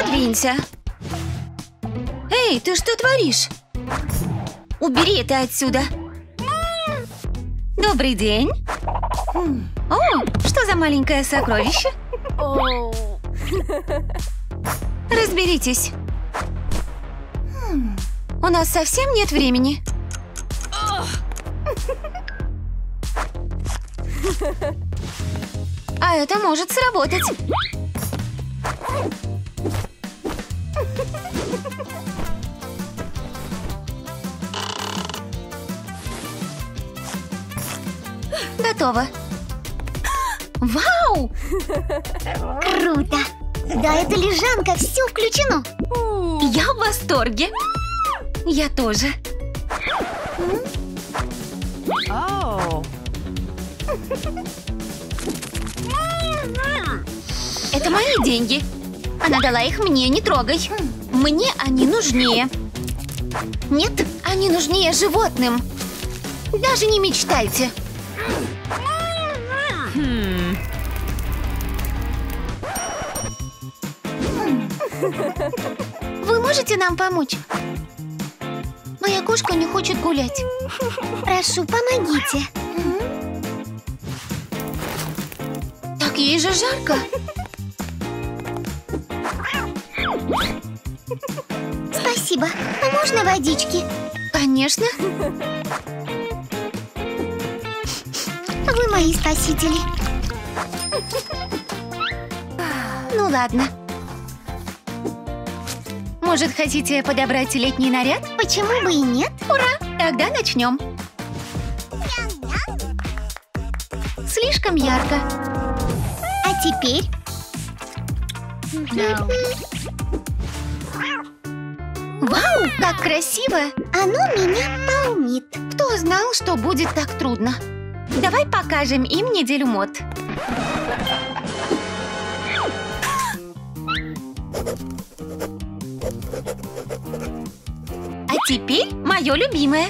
Подвинься. Эй, ты что творишь? Убери это отсюда. Добрый день. О, что за маленькое сокровище? Разберитесь. У нас совсем нет времени. А это может сработать. Готово. Вау! Круто! Да, это лежанка, все включено. Я в восторге. Я тоже. Это мои деньги. Она дала их мне, не трогай. Мне они нужнее. Нет, они нужнее животным. Даже не мечтайте. Вы можете нам помочь? Моя кошка не хочет гулять. Прошу, помогите. Так ей же жарко. Спасибо. А можно водички? Конечно. Вы мои спасители. Ну ладно. Может, хотите подобрать летний наряд? Почему бы и нет? Ура! Тогда начнем. Слишком ярко. А теперь? Вау, как красиво! Оно меня полнит. Кто знал, что будет так трудно? Давай покажем им неделю мод. Теперь мое любимое.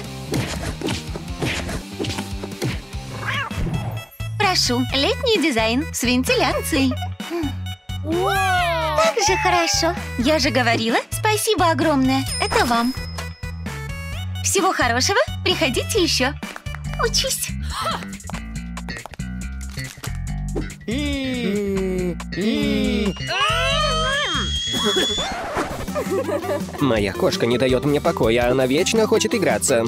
Прошу, летний дизайн с вентиляцией. Как же хорошо. Я же говорила, спасибо огромное. Это вам. Всего хорошего, приходите еще. Учись. Моя кошка не дает мне покоя, она вечно хочет играться.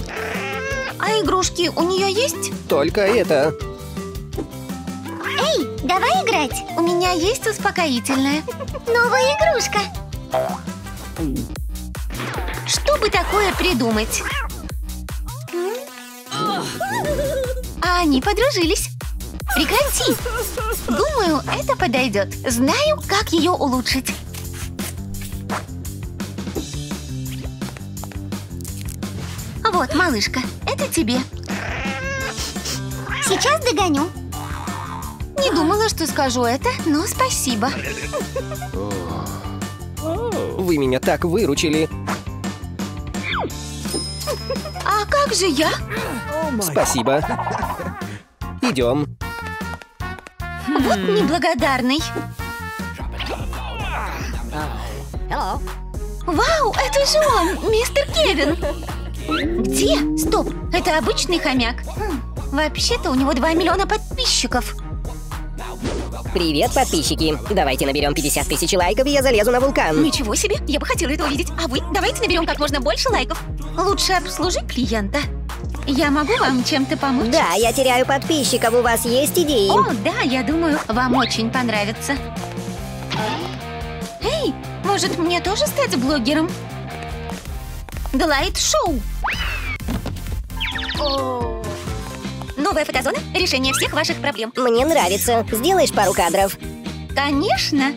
А игрушки у нее есть? Только это. Эй, давай играть. У меня есть успокоительное. Новая игрушка. Что бы такое придумать? А они подружились. Прекрати! Думаю, это подойдет. Знаю, как ее улучшить. Вот, малышка, это тебе. Сейчас догоню. Не думала, что скажу это, но спасибо. Вы меня так выручили. А как же я? Спасибо. Идем. Вот неблагодарный. Вау, это же он, мистер Кевин. Где? Стоп, это обычный хомяк. Хм, Вообще-то у него 2 миллиона подписчиков. Привет, подписчики! Давайте наберем 50 тысяч лайков, и я залезу на вулкан. Ничего себе, я бы хотела это увидеть. А вы? Давайте наберем как можно больше лайков. Лучше обслужи клиента. Я могу вам чем-то помочь? Да, я теряю подписчиков, у вас есть идеи? О, да, я думаю, вам очень понравится. Эй, может мне тоже стать блогером? Глайд Шоу. Новая фотозона – решение всех ваших проблем. Мне нравится. Сделаешь пару кадров? Конечно.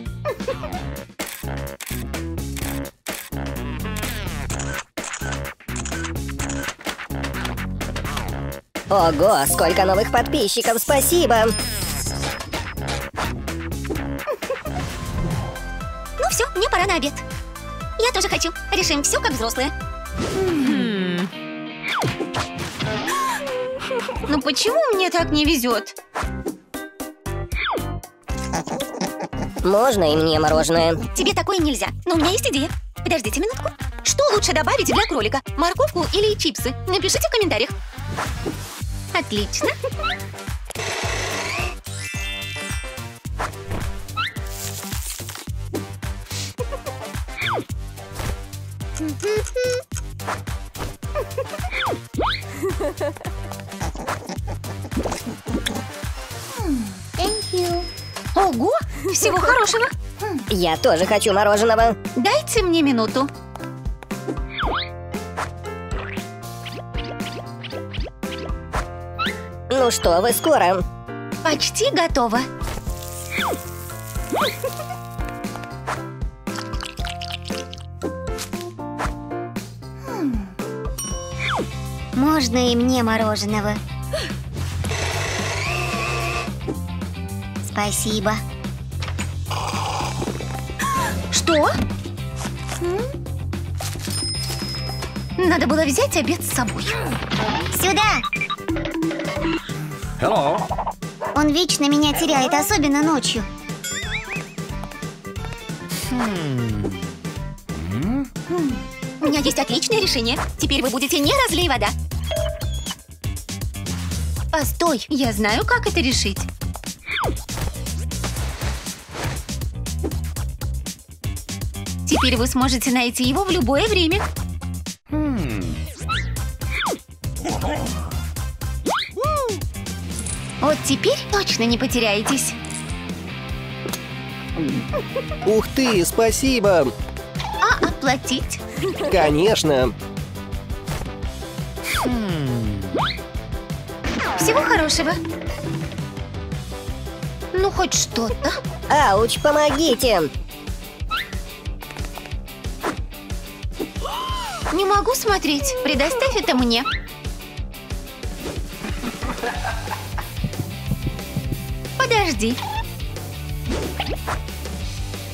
Ого, сколько новых подписчиков, спасибо! Ну все, мне пора на обед. Я тоже хочу. Решим все как взрослые. Ну почему мне так не везет? Можно и мне мороженое? Тебе такое нельзя. Но у меня есть идея. Подождите минутку. Что лучше добавить для кролика? Морковку или чипсы? Напишите в комментариях. Отлично. Я тоже хочу мороженого. Дайте мне минуту. Ну что, вы скоро? Почти готово. Можно и мне мороженого. Спасибо. Что? Надо было взять обед с собой. Сюда! Он вечно меня теряет, особенно ночью. У меня есть отличное решение. Теперь вы будете не разлей вода. Постой, я знаю, как это решить. Теперь вы сможете найти его в любое время. Вот теперь точно не потеряетесь. Ух ты, спасибо! А оплатить? Конечно! Всего хорошего. Ну, хоть что-то. Ауч, помогите! Могу смотреть. Предоставь это мне. Подожди.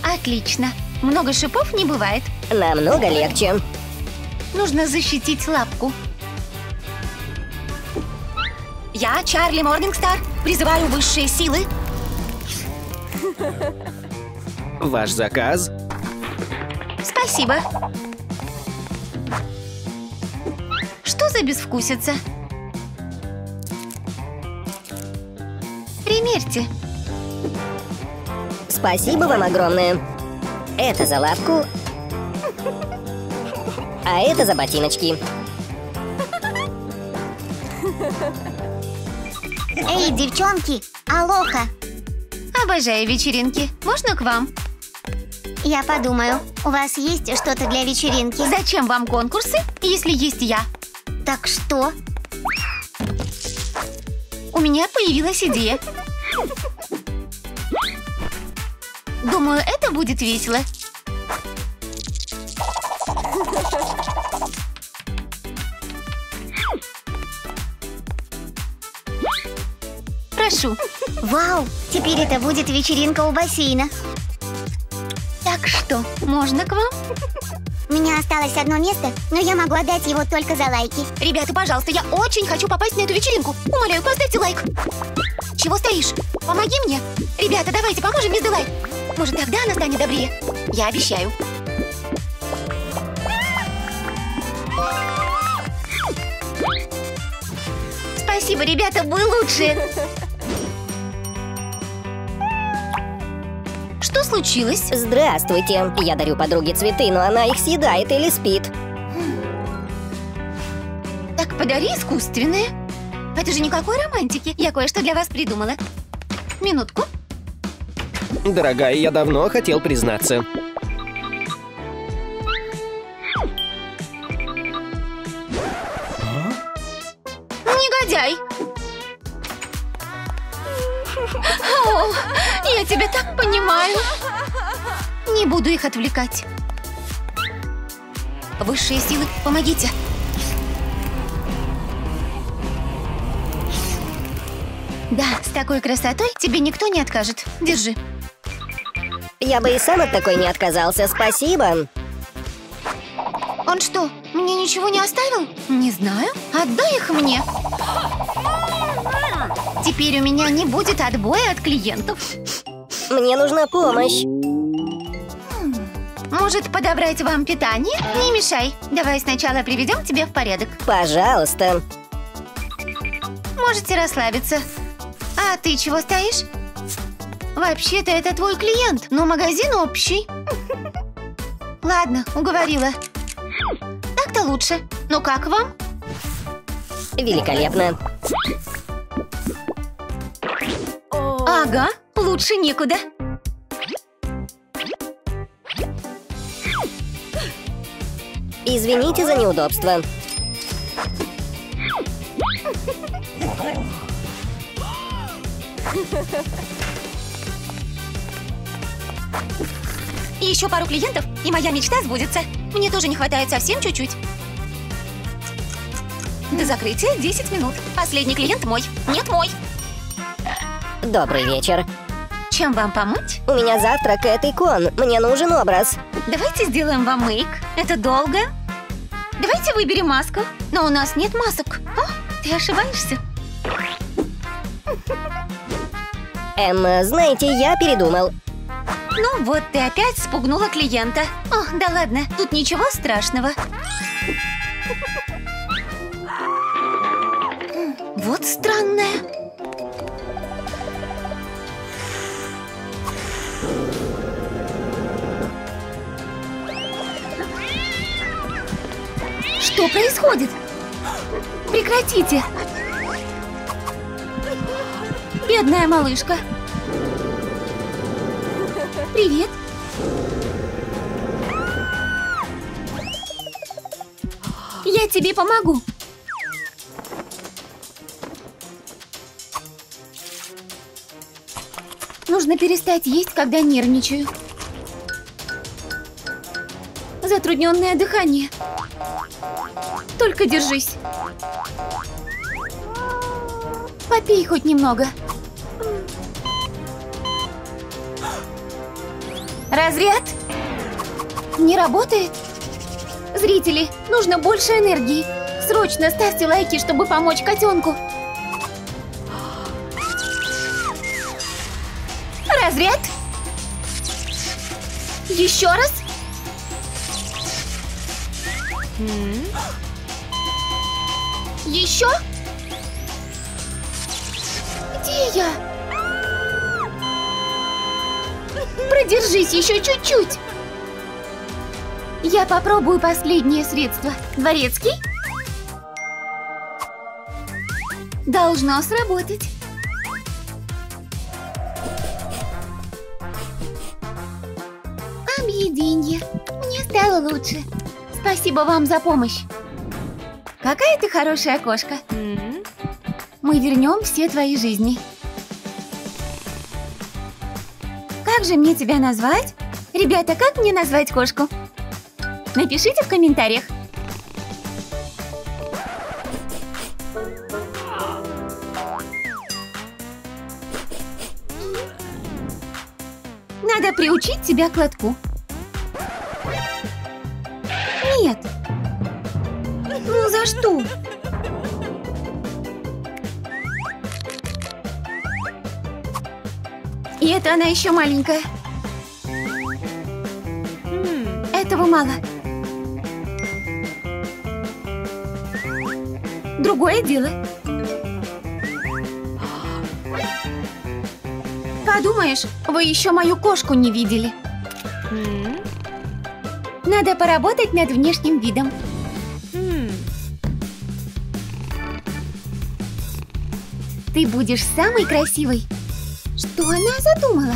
Отлично. Много шипов не бывает. Намного легче. Нужно защитить лапку. Я, Чарли Морнингстар, призываю высшие силы. Ваш заказ? Спасибо. Что за безвкусица? Примерьте. Спасибо вам огромное. Это за лапку. А это за ботиночки. Эй, девчонки, алоха! Обожаю вечеринки. Можно к вам? Я подумаю, у вас есть что-то для вечеринки? Зачем вам конкурсы, если есть я? Так что? У меня появилась идея. Думаю, это будет весело. Прошу. Вау, теперь это будет вечеринка у бассейна. Так что, можно к вам? У меня осталось одно место, но я могу отдать его только за лайки. Ребята, пожалуйста, я очень хочу попасть на эту вечеринку. Умоляю, поставьте лайк. Чего стоишь? Помоги мне. Ребята, давайте поможем мисс Делайт. Может, тогда она станет добрее. Я обещаю. Спасибо, ребята, вы лучшие. Что случилось? Здравствуйте. Я дарю подруге цветы, но она их съедает или спит. Так подари искусственное. Это же никакой романтики. Я кое-что для вас придумала. Минутку. Дорогая, я давно хотел признаться. Их отвлекать. Высшие силы, помогите. Да, с такой красотой тебе никто не откажет. Держи. Я бы и сам от такой не отказался, спасибо. Он что, мне ничего не оставил? Не знаю. Отдай их мне. Теперь у меня не будет отбоя от клиентов. Мне нужна помощь. Может, подобрать вам питание? Не мешай. Давай сначала приведем тебя в порядок. Пожалуйста. Можете расслабиться. А ты чего стоишь? Вообще-то это твой клиент, но магазин общий. Ладно, уговорила. Так-то лучше. Ну как вам? Великолепно. Ага, лучше некуда. Извините за неудобство. Еще пару клиентов, и моя мечта сбудется. Мне тоже не хватает совсем чуть-чуть. До закрытия 10 минут. Последний клиент мой. Нет, мой. Добрый вечер. Чем вам помочь? У меня завтрак этой кон. Мне нужен образ. Давайте сделаем вам мейк. Это долго. Давайте выберем маску. Но у нас нет масок. О, ты ошибаешься. Эм, знаете, я передумал. Ну вот ты опять спугнула клиента. О, да ладно, тут ничего страшного. Вот странное. Что происходит? Прекратите! Бедная малышка. Привет. Я тебе помогу. Нужно перестать есть, когда нервничаю. Затрудненное дыхание. Только держись. Попей хоть немного. Разряд? Не работает? Зрители, нужно больше энергии. Срочно ставьте лайки, чтобы помочь котенку. Разряд? Еще раз? Еще? Где я? Продержись еще чуть-чуть. Я попробую последнее средство. Дворецкий? Должно сработать. Объединье. Мне стало лучше. Спасибо вам за помощь. Какая ты хорошая кошка. Мы вернем все твои жизни. Как же мне тебя назвать? Ребята, как мне назвать кошку? Напишите в комментариях. Надо приучить тебя к лотку. Нет. Ну за что? И это она еще маленькая. Этого мало. Другое дело. Подумаешь, вы еще мою кошку не видели. Надо поработать над внешним видом. Ты будешь самой красивой. Что она задумала?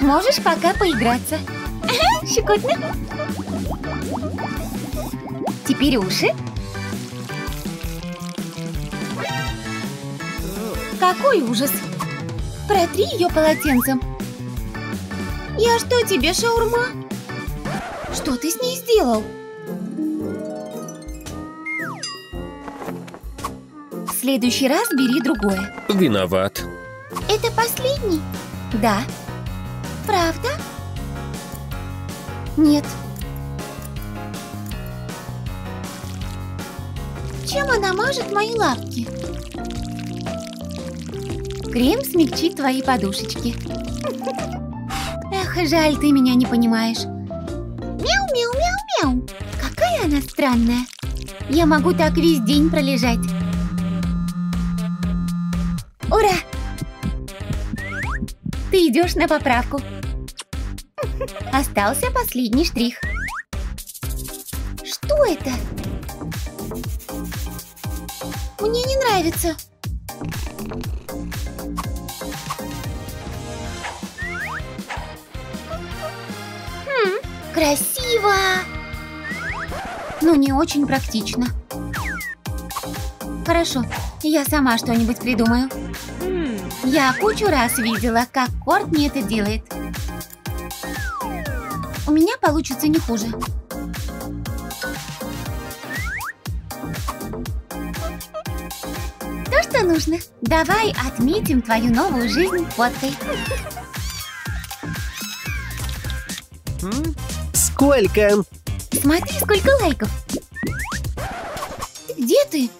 Можешь пока поиграться. Ага, щекотно. Теперь уши. Какой ужас! Протри ее полотенцем. Я что тебе, шаурма? Что ты с ней сделал? В следующий раз бери другое. Виноват. Это последний? Да. Правда? Нет. Чем она мажет мои лапки? Крем смягчит твои подушечки. Эх, жаль, ты меня не понимаешь. Мяу-мяу-мяу-мяу. Какая она странная. Я могу так весь день пролежать. Ура! Ты идешь на поправку. Остался последний штрих. Что это? Мне не нравится. Красиво! Но не очень практично. Хорошо, я сама что-нибудь придумаю. Я кучу раз видела, как Кортни это делает. У меня получится не хуже. То, что нужно. Давай отметим твою новую жизнь фоткой. Сколько? Смотри, сколько лайков. Где ты?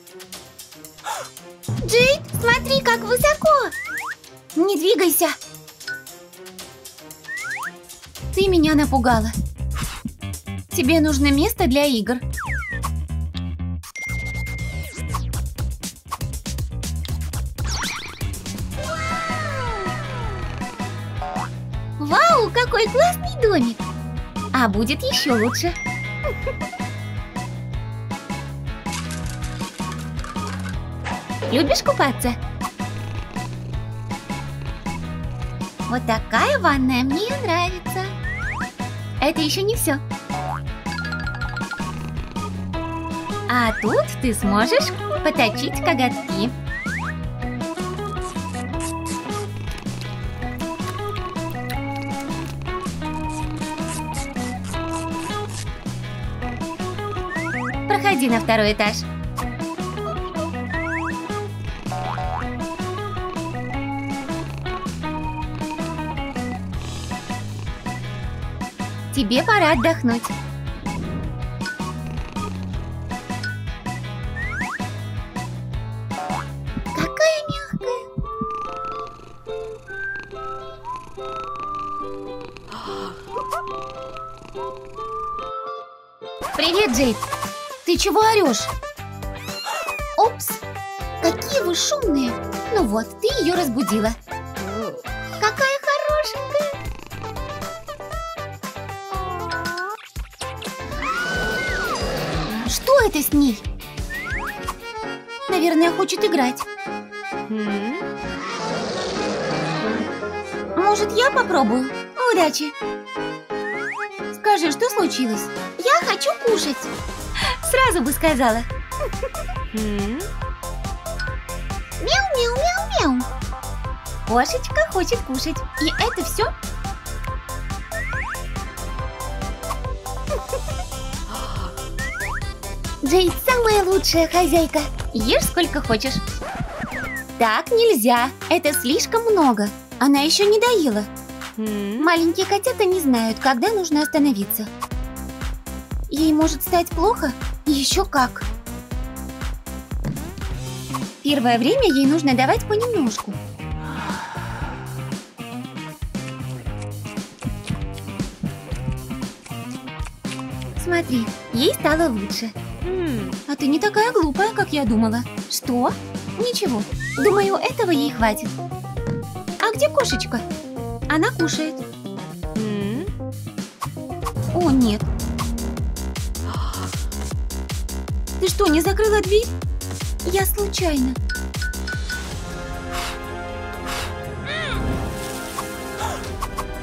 Джейд, смотри, как высоко. Не двигайся. Ты меня напугала. Тебе нужно место для игр. Вау, какой классный домик! А будет еще лучше. Любишь купаться? Вот такая ванная мне нравится. Это еще не все. А тут ты сможешь поточить коготки. Проходи на второй этаж. Тебе пора отдохнуть. Чего орешь? Опс, какие вы шумные. Ну вот, ты ее разбудила. Какая хорошенькая. Что это с ней? Наверное, хочет играть. Может, я попробую? Удачи. Скажи, что случилось? Я хочу кушать. Сразу бы сказала. Мяу-мяу-мяу-мяу. Кошечка хочет кушать. И это все? Джейд самая лучшая хозяйка. Ешь сколько хочешь. Так нельзя. Это слишком много. Она еще не доела. Маленькие котята не знают, когда нужно остановиться. Ей может стать плохо? Еще как. Первое время ей нужно давать понемножку. Смотри, ей стало лучше. А ты не такая глупая, как я думала. Что? Ничего. Думаю, этого ей хватит. А где кошечка? Она кушает. О, нет. Ты что, не закрыла дверь? Я случайно.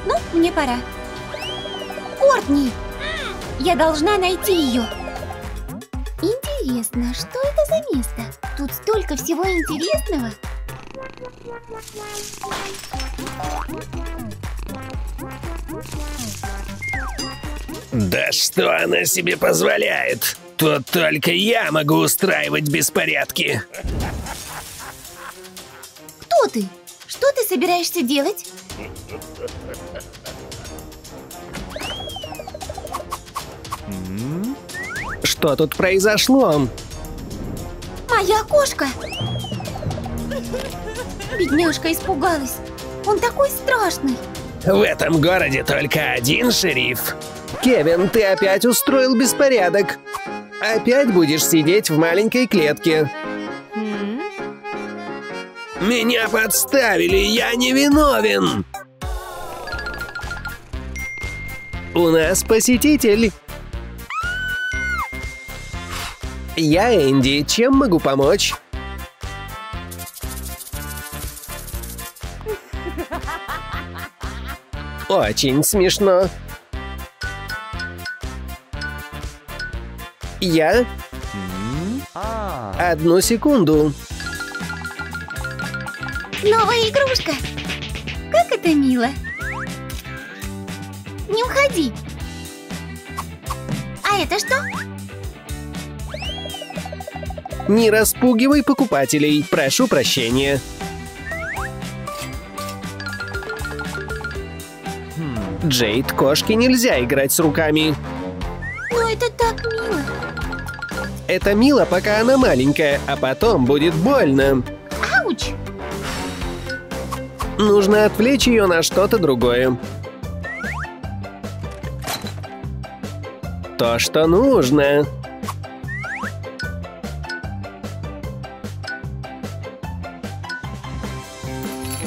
Ну, мне пора. Кортни! Я должна найти ее. Интересно, что это за место? Тут столько всего интересного. Да что она себе позволяет? Тут только я могу устраивать беспорядки. Кто ты? Что ты собираешься делать? Что тут произошло? Моя кошка! Бедняжка испугалась. Он такой страшный. В этом городе только один шериф. Кевин, ты опять устроил беспорядок. Опять будешь сидеть в маленькой клетке. Меня подставили, я не виновен. У нас посетитель. Я Энди, чем могу помочь? Очень смешно. Я? Одну секунду. Новая игрушка. Как это мило. Не уходи. А это что? Не распугивай покупателей. Прошу прощения. Джейд, кошке нельзя играть с руками. Это мило, пока она маленькая, а потом будет больно. Ауч! Нужно отвлечь ее на что-то другое. То, что нужно.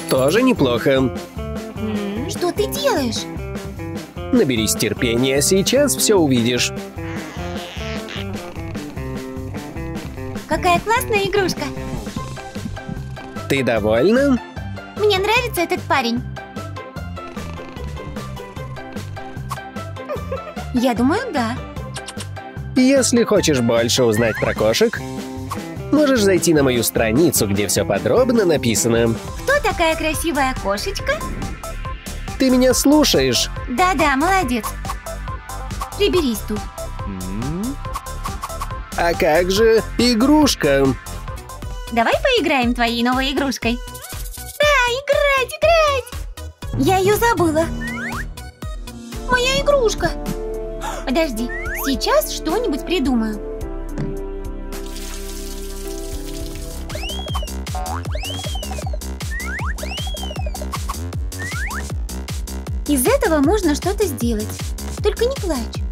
Тоже неплохо. Что ты делаешь? Наберись терпения, сейчас все увидишь. Классная игрушка. Ты довольна? Мне нравится этот парень. Я думаю, да. Если хочешь больше узнать про кошек, можешь зайти на мою страницу, где все подробно написано. Кто такая красивая кошечка? Ты меня слушаешь? Да-да, молодец. Приберись тут. А как же игрушка? Давай поиграем твоей новой игрушкой. Да, играть, играть. Я ее забыла. Моя игрушка. Подожди, сейчас что-нибудь придумаю. Из этого можно что-то сделать. Только не плачь.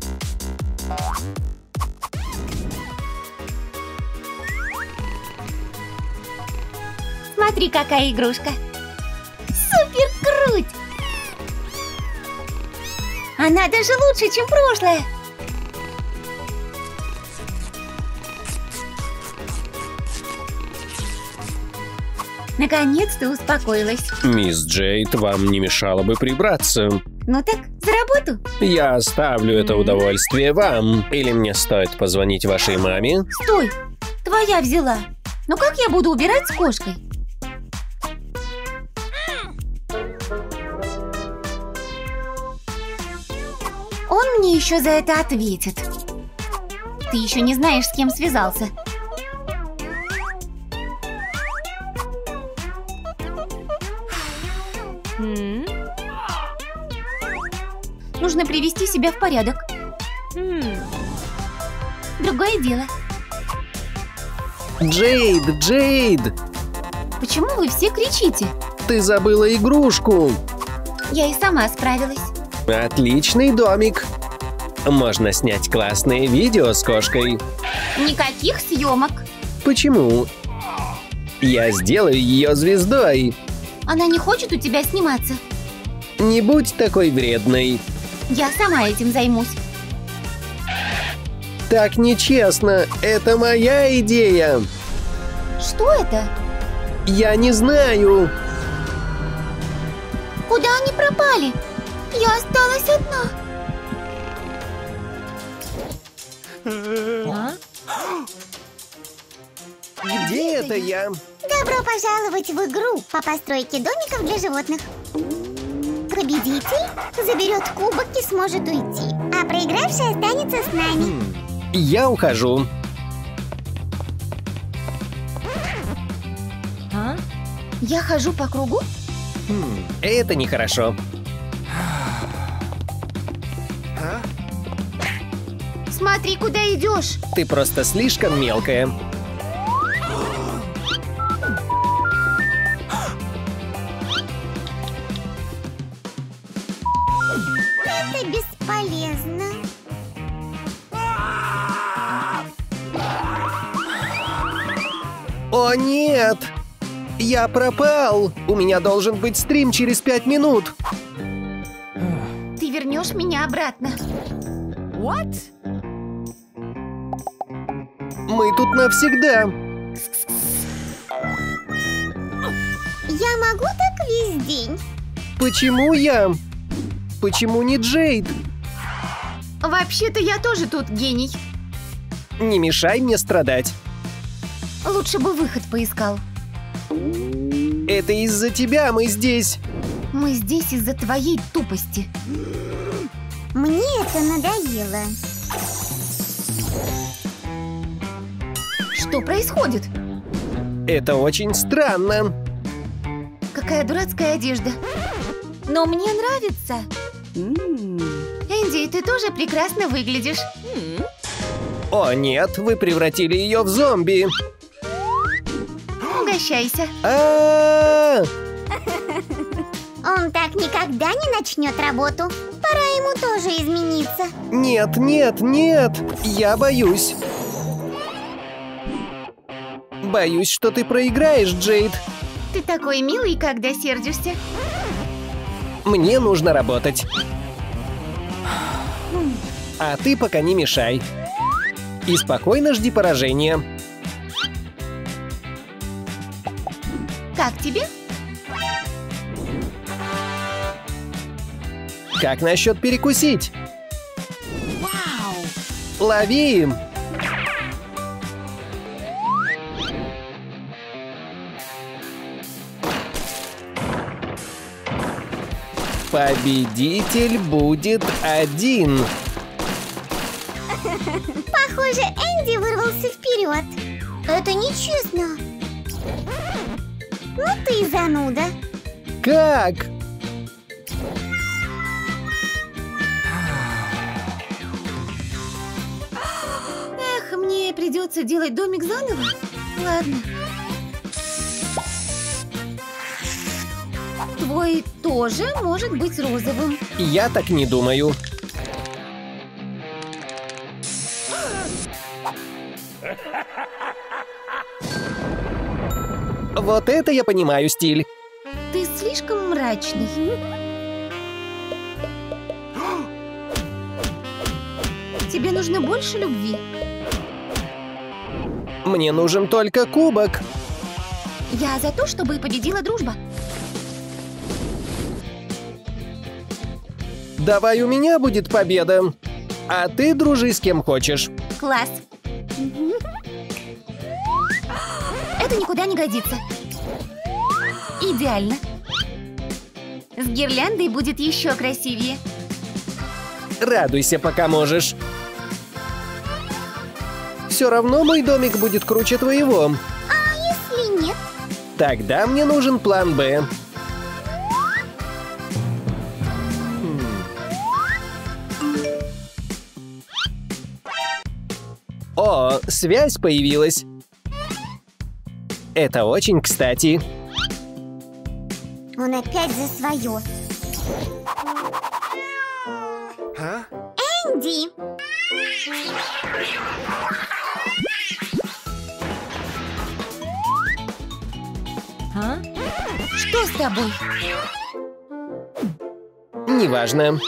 Смотри, какая игрушка. Супер круть! Она даже лучше, чем прошлая. Наконец-то успокоилась. Мисс Джейд, вам не мешало бы прибраться. Ну так, за работу. Я оставлю это удовольствие вам. Или мне стоит позвонить вашей маме? Стой, твоя взяла. Ну как я буду убирать с кошкой? Еще за это ответит. Ты еще не знаешь, с кем связался. Нужно привести себя в порядок. Другое дело. Джейд, Джейд, Почему вы все кричите? ты забыла игрушку. Я и сама справилась. Отличный домик. Можно снять классные видео с кошкой. Никаких съемок. Почему? Я сделаю ее звездой. Она не хочет у тебя сниматься. Не будь такой вредной. Я сама этим займусь. Так нечестно. Это моя идея. Что это? Я не знаю. Куда они пропали? Я осталась одна. Где это я? Добро пожаловать в игру по постройке домиков для животных. Победитель заберет кубок и сможет уйти, а проигравший останется с нами. Я ухожу. Я хожу по кругу? Это нехорошо. смотри, куда идешь! Ты просто слишком мелкая. Это бесполезно. О нет! Я пропал! У меня должен быть стрим через пять минут. Ты вернешь меня обратно. What? Мы тут навсегда. Я могу так весь день? Почему я? Почему не Джейд? Вообще-то я тоже тут гений. Не мешай мне страдать. Лучше бы выход поискал. Это из-за тебя мы здесь. Мы здесь из-за твоей тупости. Мне это надоело. Что происходит? Это очень странно. Какая дурацкая одежда. Но мне нравится. Энди, ты тоже прекрасно выглядишь. О нет, вы превратили ее в зомби. Угощайся. А-а-а! Он так никогда не начнет работу. Пора ему тоже измениться. Нет, нет, нет! Я боюсь. Боюсь, что ты проиграешь, Джейд. Ты такой милый, когда сердишься. Мне нужно работать. А ты пока не мешай. И спокойно жди поражения. Как тебе? Как насчет перекусить? Лови! Победитель будет один. Похоже, Энди вырвался вперед. Это нечестно. Ну ты зануда. Как? Эх, мне придется делать домик заново. Ладно. Твой тоже может быть розовым. Я так не думаю. Вот это я понимаю стиль. Ты слишком мрачный. Тебе нужно больше любви. Мне нужен только кубок. Я за то, чтобы победила дружба. Давай у меня будет победа. А ты дружи с кем хочешь. Класс. Это никуда не годится. Идеально. С гирляндой будет еще красивее. Радуйся, пока можешь. Все равно мой домик будет круче твоего. Если нет, Тогда мне нужен план «Б». О, связь появилась. Это очень кстати. он опять за свое. Энди! Что с тобой? Неважно.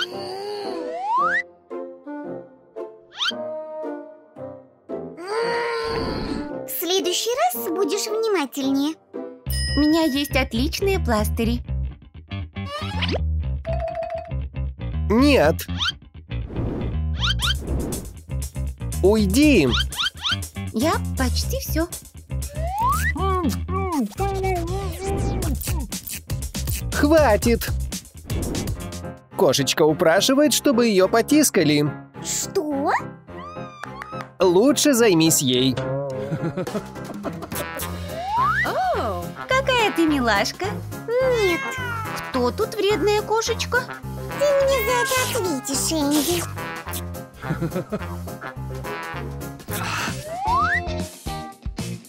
Внимательнее. У меня есть отличные пластыри. Нет. Уйди. Я почти все. Хватит. Кошечка упрашивает, чтобы ее потискали. Что? Лучше займись ей. Милашка. Нет, Кто тут вредная кошечка? ты мне за это ответишь, Энди.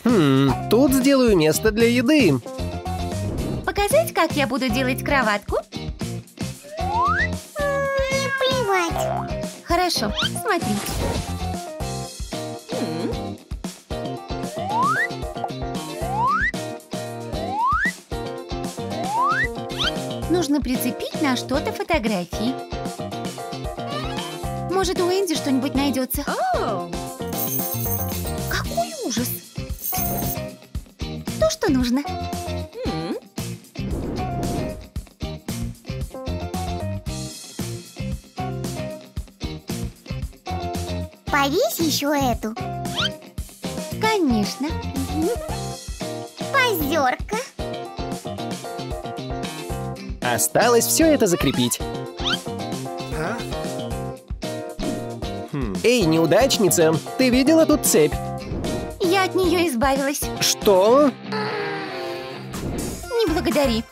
Хм, тут сделаю место для еды. Показать, как я буду делать кроватку? Не Хорошо, смотри. Нужно прицепить на что-то фотографии. Может, у Энди что-нибудь найдется? Какой ужас! То, что нужно. Повесь еще эту. Конечно. Позерка. Осталось все это закрепить. Эй, неудачница, ты видела тут цепь? Я от нее избавилась. Что? Не благодари.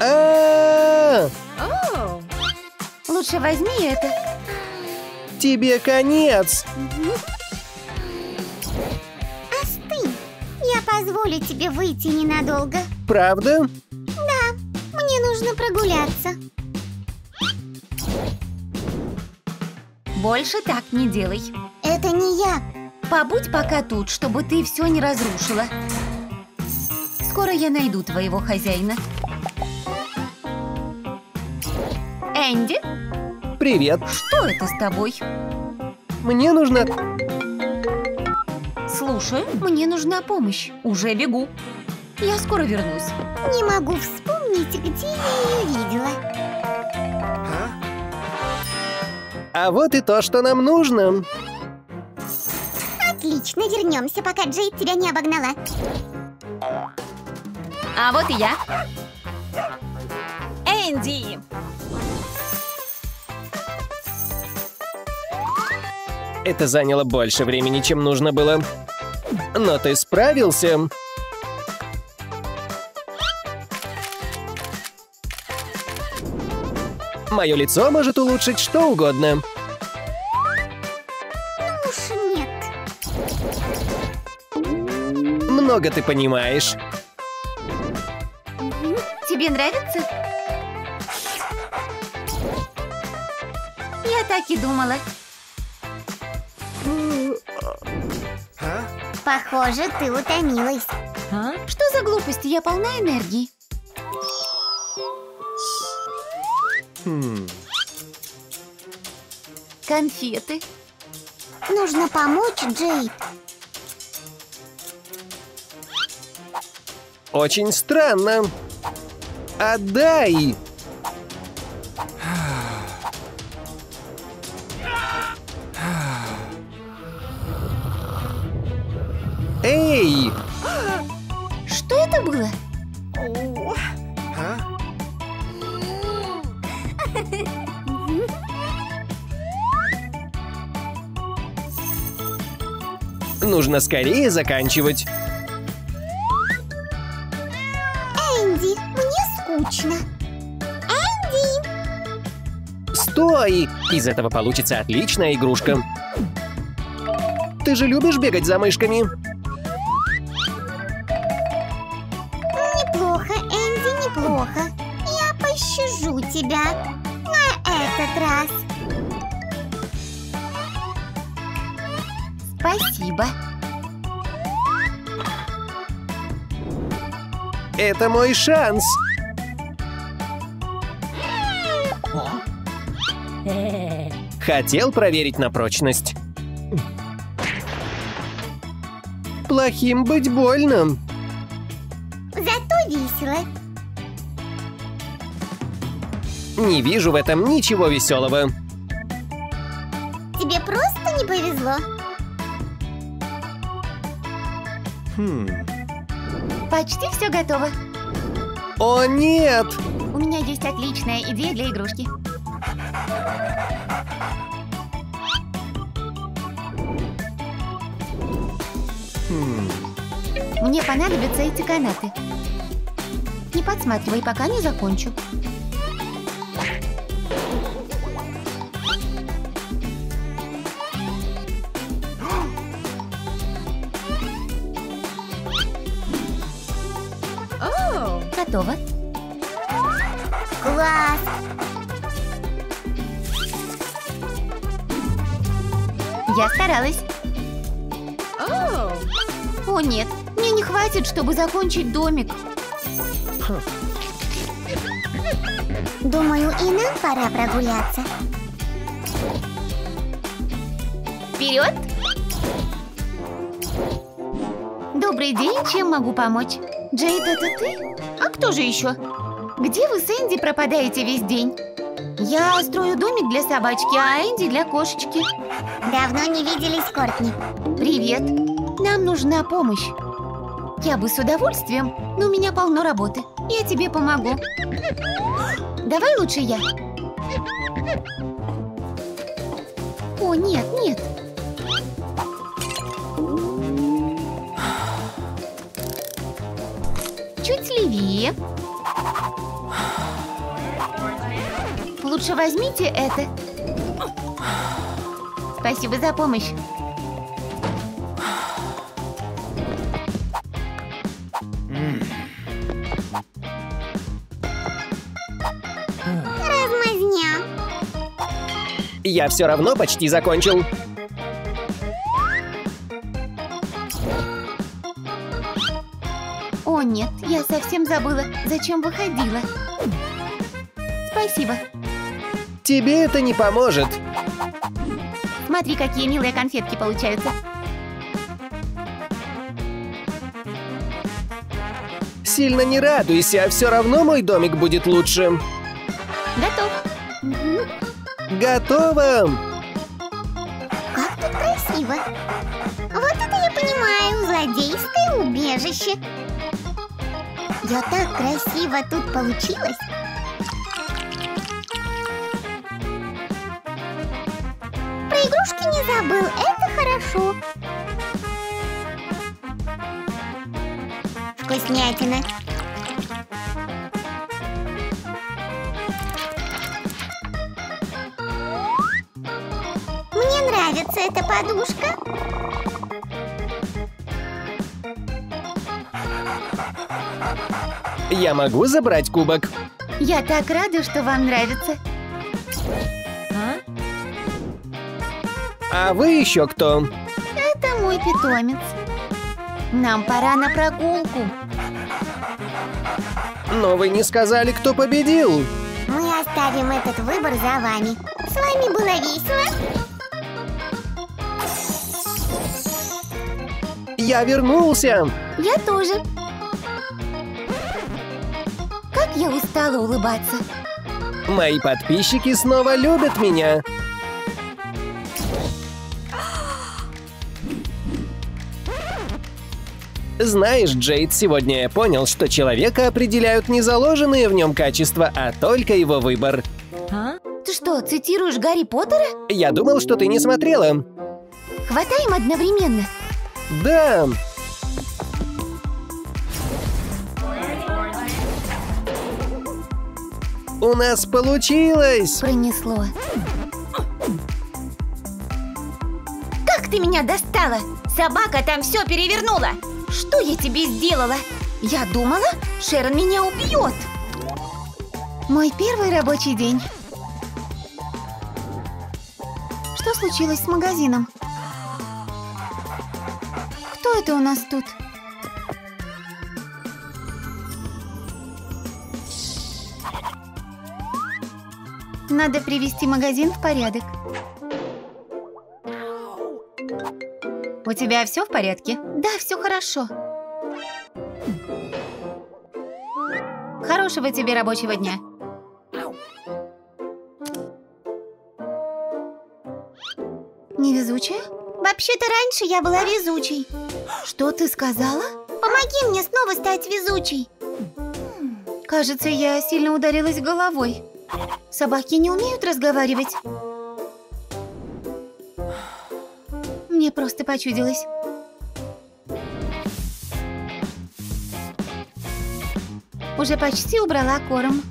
А, Лучше возьми это. тебе конец. Остынь. Я позволю тебе выйти ненадолго. Правда? Больше так не делай. Это не я. Побудь пока тут, чтобы ты все не разрушила. Скоро я найду твоего хозяина. Энди, Привет. что это с тобой? Мне нужно... Слушаю, мне нужна помощь. Уже бегу. Я скоро вернусь. Не могу вспомнить, где я ее видела. А вот и то, что нам нужно. Отлично, вернемся, пока Джейд тебя не обогнала. А вот и я. Энди! Это заняло больше времени, чем нужно было. Но ты справился. Мое лицо может улучшить что угодно. Уж нет. Много ты понимаешь. Тебе нравится? Я так и думала. Похоже, ты утомилась. Что за глупости? Я полна энергии. Конфеты. Нужно помочь Джейд. Очень странно. Отдай! Нужно скорее заканчивать. Энди, мне скучно. Энди! Стой! Из этого получится отличная игрушка. Ты же любишь бегать за мышками? Это мой шанс. Хотел проверить на прочность. Плохим быть больно. Зато весело. Не вижу в этом ничего веселого. Тебе просто не повезло. Почти все готово. О нет! У меня есть отличная идея для игрушки. Мне понадобятся эти канаты. Не подсматривай, пока не закончу. Готово. Класс. Я старалась. О, нет, мне не хватит, чтобы закончить домик. Думаю, и нам пора прогуляться. Вперед! Добрый день, чем могу помочь? Джейд, это ты? А кто же еще? Где вы с Энди пропадаете весь день? Я строю домик для собачки, а Энди для кошечки. Давно не виделись, Кортни. Привет. Нам нужна помощь. Я бы с удовольствием, но у меня полно работы. Я тебе помогу. Давай лучше я. О, нет, нет. Чуть левее. Лучше возьмите это. Спасибо за помощь. Размазня. Я все равно почти закончил. Забыла, зачем выходила. Спасибо. Тебе это не поможет. Смотри, какие милые конфетки получаются. Сильно не радуйся, все равно мой домик будет лучше. Готов. Готово! Как тут красиво. Вот это я понимаю, злодейское убежище. Я так красиво тут получилось. Про игрушки не забыл, это хорошо. Вкуснятина. Мне нравится эта подушка. Я могу забрать кубок? Я так рада, что вам нравится. А вы еще кто? Это мой питомец. Нам пора на прогулку. Но вы не сказали, кто победил. Мы оставим этот выбор за вами. С вами было весело. Я вернулся. Я тоже. Я устала улыбаться. Мои подписчики снова любят меня. Знаешь, Джейд, сегодня я понял, что человека определяют не заложенные в нем качества, а только его выбор. Ты что, цитируешь Гарри Поттера? Я думал, что ты не смотрела. Хватаем одновременно. Да. У нас получилось! Пронесло. Как ты меня достала? Собака там все перевернула. Что я тебе сделала? Я думала, Шерон меня убьет. Мой первый рабочий день. Что случилось с магазином? Кто это у нас тут? Надо привести магазин в порядок. У тебя все в порядке? Да, все хорошо. Хорошего тебе рабочего дня. Невезучая? Вообще-то раньше я была везучей. Что ты сказала? Помоги мне снова стать везучей. Кажется, я сильно ударилась головой. Собаки не умеют разговаривать. Мне просто почудилось. Уже почти убрала корм.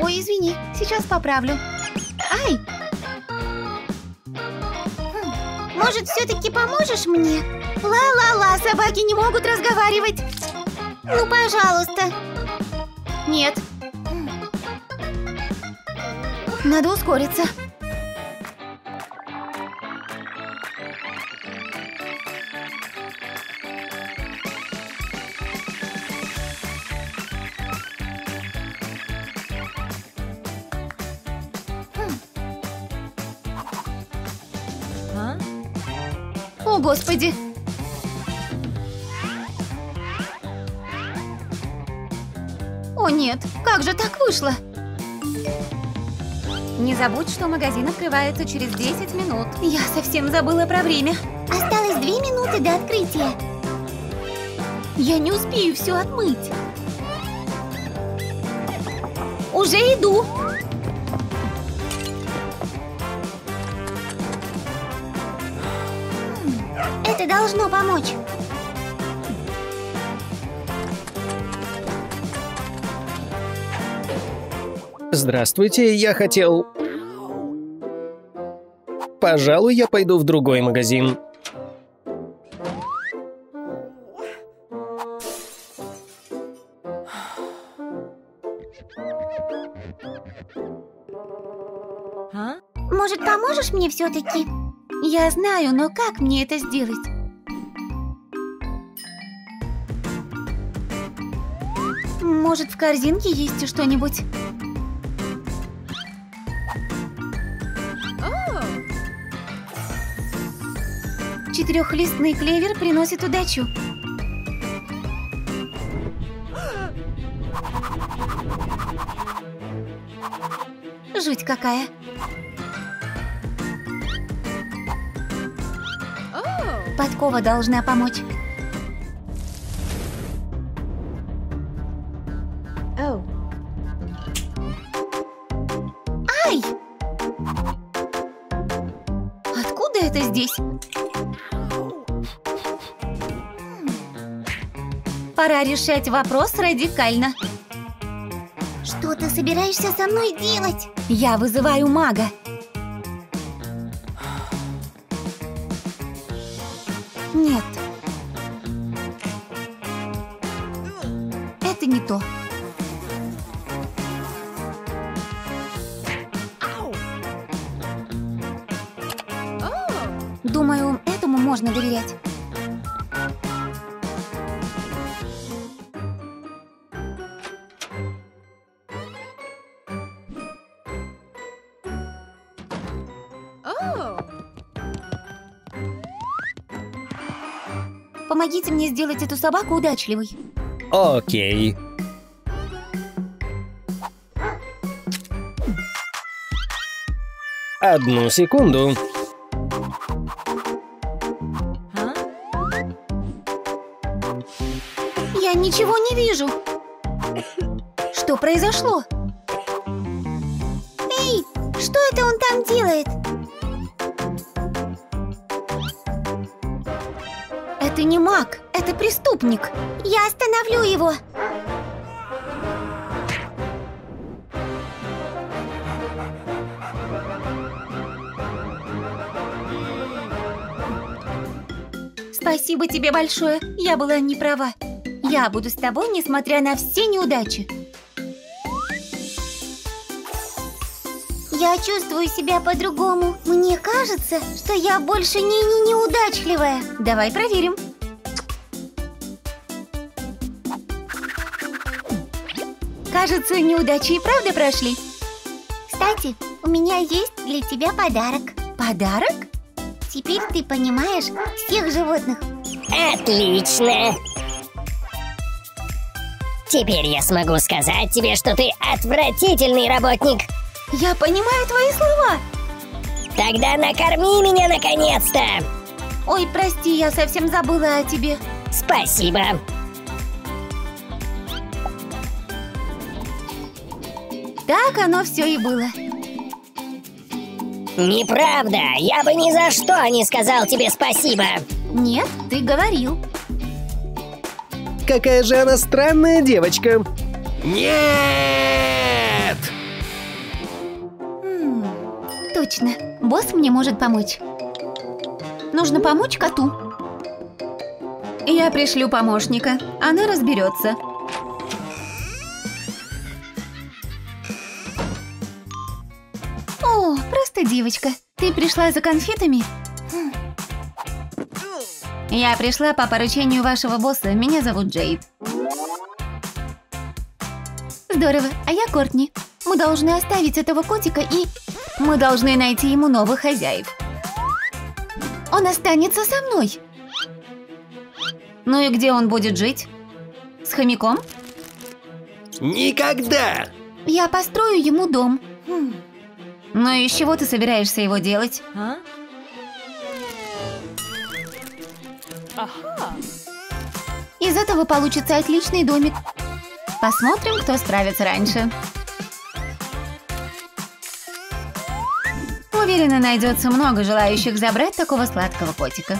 Ой, извини, сейчас поправлю. Ай! Может, все-таки поможешь мне? Ла-ла-ла, собаки не могут разговаривать. Ну, пожалуйста. Нет. Надо ускориться. О, Господи! О, нет, как же так вышло? Не забудь, что магазин открывается через 10 минут. Я совсем забыла про время. Осталось две минуты до открытия. Я не успею все отмыть. Уже иду. Это должно помочь. Здравствуйте, я хотел... Пожалуй, я пойду в другой магазин. Может, поможешь мне все-таки? Я знаю, но как мне это сделать? Может, в корзинке есть что-нибудь? Четырехлистный клевер приносит удачу. Жуть какая. Подкова должна помочь. Пора решать вопрос радикально. Что ты собираешься со мной делать? Я вызываю мага. Сделать эту собаку удачливой. Окей. Одну секунду. Я ничего не вижу. Что произошло? Это не маг, это преступник. Я остановлю его. Спасибо тебе большое. Я была не права. Я буду с тобой, несмотря на все неудачи. Я чувствую себя по-другому. Мне кажется, что я больше не, не неудачливая. Давай проверим. Кажется, неудачи и правда прошли. Кстати, у меня есть для тебя подарок. Подарок? Теперь ты понимаешь всех животных. Отлично! Теперь я смогу сказать тебе, что ты отвратительный работник. Я понимаю твои слова. Тогда накорми меня наконец-то. Ой, прости, я совсем забыла о тебе. Спасибо. Так оно все и было. Неправда, я бы ни за что не сказал тебе спасибо. Нет, ты говорил. Какая же она странная девочка. Нет! Точно, босс мне может помочь. Нужно помочь коту. Я пришлю помощника, она разберется. девочка. Ты пришла за конфетами? Я пришла по поручению вашего босса. Меня зовут Джейд. Здорово, а я Кортни. Мы должны оставить этого котика и... Мы должны найти ему новых хозяев. Он останется со мной. Ну и где он будет жить? С хомяком? Никогда! Я построю ему дом. Ну и из чего ты собираешься его делать? Из этого получится отличный домик. Посмотрим, кто справится раньше. Уверена, найдется много желающих забрать такого сладкого котика.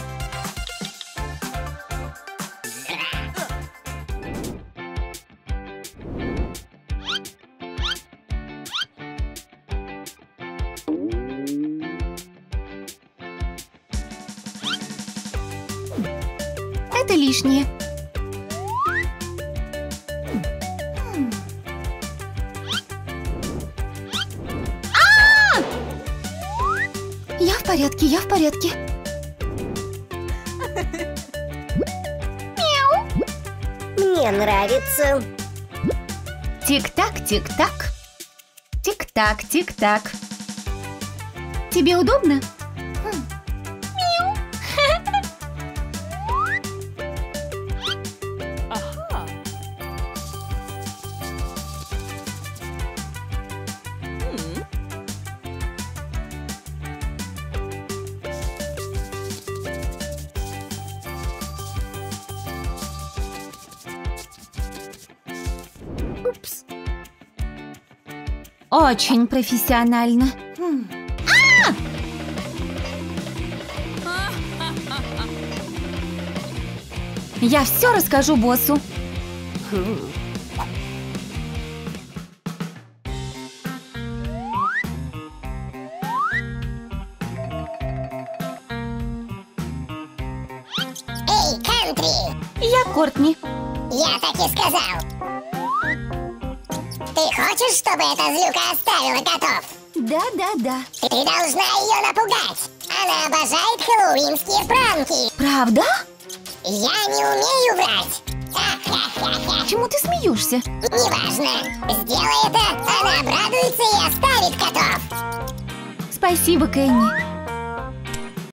Это лишнее. Мне нравится. Тик-так, тик-так. Тик-так, тик-так. Тебе удобно? Очень профессионально. А! Я все расскажу боссу. Да. Ты должна ее напугать. Она обожает хэллоуинские пранки. Правда? Я не умею врать. Чему ты смеешься? Неважно. Сделай это, она обрадуется и оставит котов. Спасибо, Кенни.